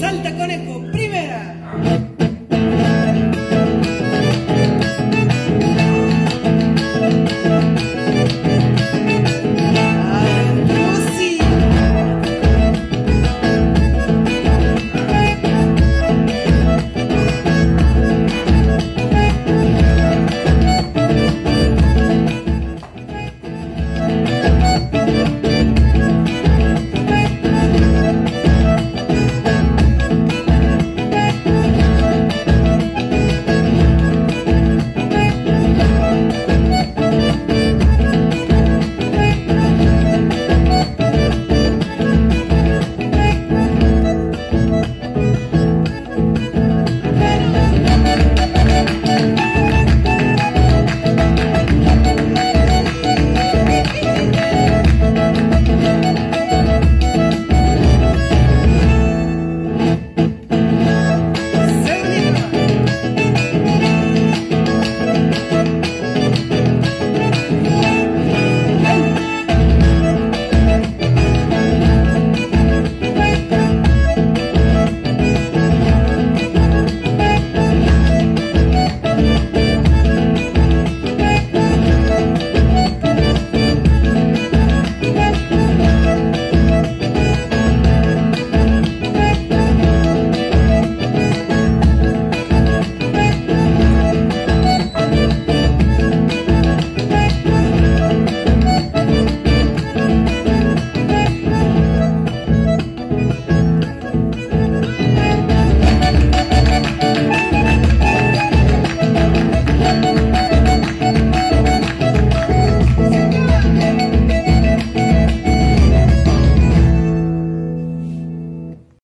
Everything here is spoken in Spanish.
Salta conejo,